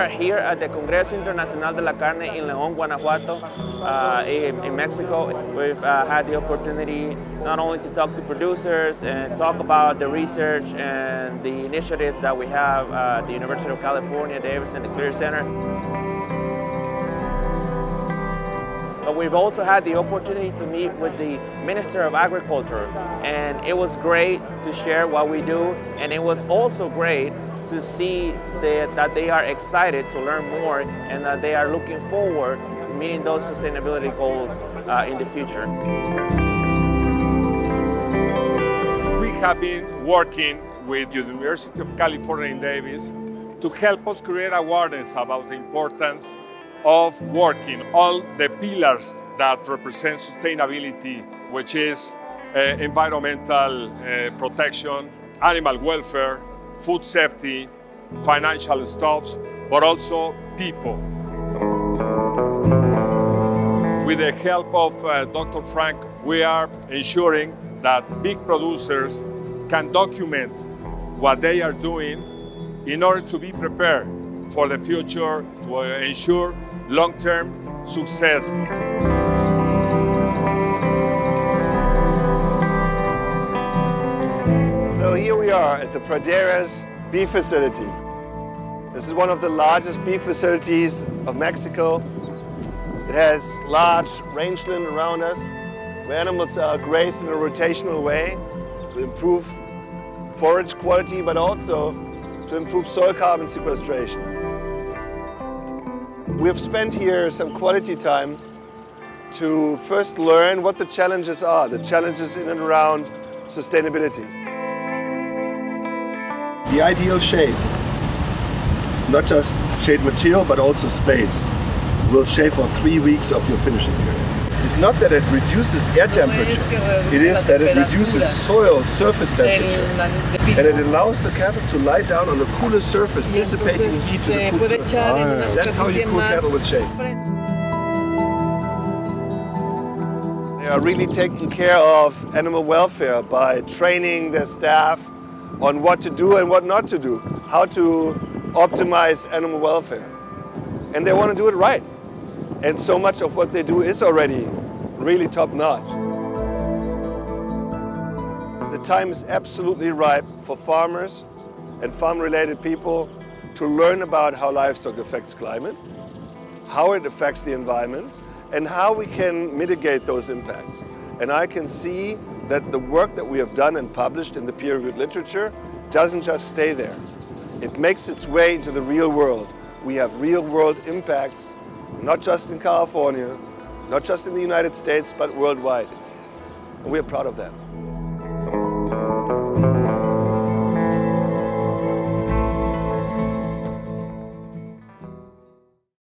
are here at the Congreso Internacional de la Carne in León, Guanajuato, uh, in, in, Mexico. We've uh, had the opportunity not only to talk to producers and talk about the research and the initiatives that we have at the University of California, Davis and the Clear Center. But we've also had the opportunity to meet with the Minister of Agriculture, and it was great to share what we do, and it was also great to see that, that they are excited to learn more and that they are looking forward to meeting those sustainability goals uh, in the future. We have been working with the University of California in Davis to help us create awareness about the importance of working all the pillars that represent sustainability, which is uh, environmental uh, protection, animal welfare, food safety, financial stops, but also people. With the help of uh, Dr. Frank, we are ensuring that big producers can document what they are doing in order to be prepared for the future to ensure long-term success. So here we are at the Praderas beef facility. This is one of the largest beef facilities of Mexico. It has large rangeland around us where animals are grazed in a rotational way to improve forage quality but also to improve soil carbon sequestration. We have spent here some quality time to first learn what the challenges are, the challenges in and around sustainability the ideal shade. Not just shade material, but also space. Will shade for three weeks of your finishing period. It's not that it reduces air temperature, it is that it reduces soil surface temperature. And it allows the cattle to lie down on a cooler surface, dissipating heat to the cool surface. That's how you cool cattle with shade. They are really taking care of animal welfare by training their staff on what to do and what not to do, how to optimize animal welfare. And they want to do it right. And so much of what they do is already really top notch. The time is absolutely ripe for farmers and farm-related people to learn about how livestock affects climate, how it affects the environment, and how we can mitigate those impacts. And I can see that the work that we have done and published in the peer-reviewed literature doesn't just stay there. It makes its way into the real world. We have real-world impacts, not just in California, not just in the United States, but worldwide. And we are proud of that.